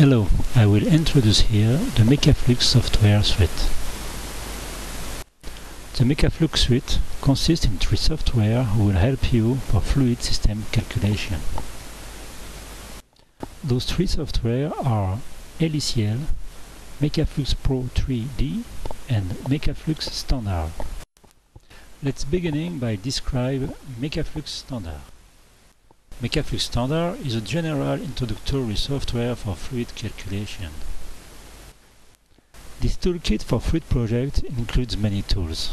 Hello, I will introduce here the Mecaflux software suite. The Mecaflux suite consists in three software who will help you for fluid system calculation. Those three software are Heliciel, Mecaflux Pro 3D and Mecaflux Standard. Let's beginning by describe Mecaflux Standard. Mecaflux Standard is a general introductory software for fluid calculation. This toolkit for fluid project includes many tools.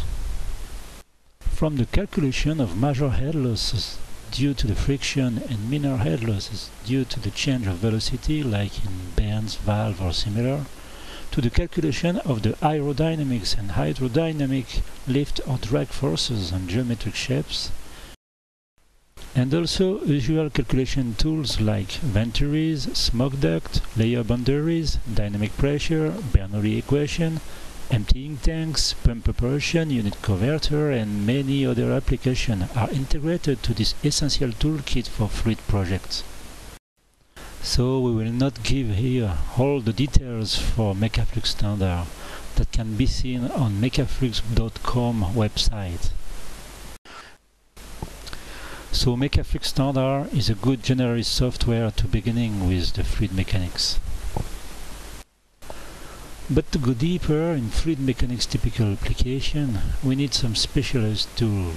From the calculation of major head losses due to the friction and minor head losses due to the change of velocity like in bands, valve or similar, to the calculation of the aerodynamics and hydrodynamic lift or drag forces on geometric shapes, and also usual calculation tools like ventures, smoke duct, layer boundaries, dynamic pressure, Bernoulli equation, emptying tanks, pump preparation, unit converter and many other applications are integrated to this essential toolkit for fluid projects. So we will not give here all the details for Mecaflux standard that can be seen on mecaflux.com website. So Mecaflux Standard is a good general software to beginning with the fluid mechanics. But to go deeper in fluid mechanics typical application, we need some specialized tool.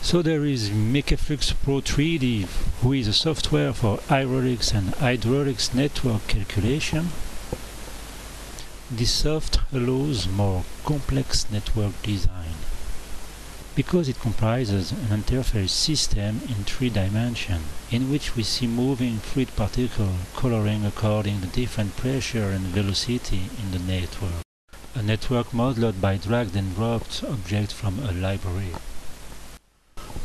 So there is Mecaflux Pro 3D, who is a software for hydraulics and hydraulics network calculation. This soft allows more complex network design because it comprises an interface system in three dimensions, in which we see moving fluid particles coloring according to different pressure and velocity in the network. A network modeled by dragged and dropped objects from a library.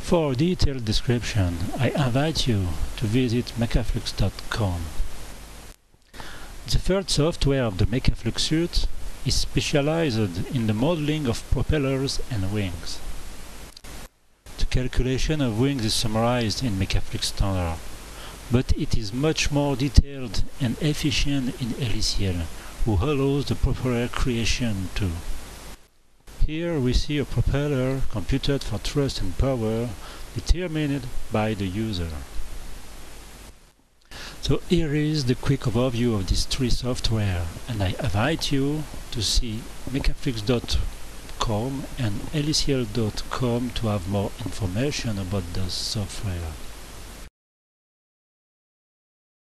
For a detailed description, I invite you to visit mecaflux.com. The third software of the Mecaflux suite is specialized in the modeling of propellers and wings. Calculation of wings is summarized in Mecaflux Standard, but it is much more detailed and efficient in Heliciel, who allows the propeller creation too. Here we see a propeller computed for thrust and power determined by the user. So here is the quick overview of these three software and I invite you to see mecaflux.com and heliciel.com to have more information about the software.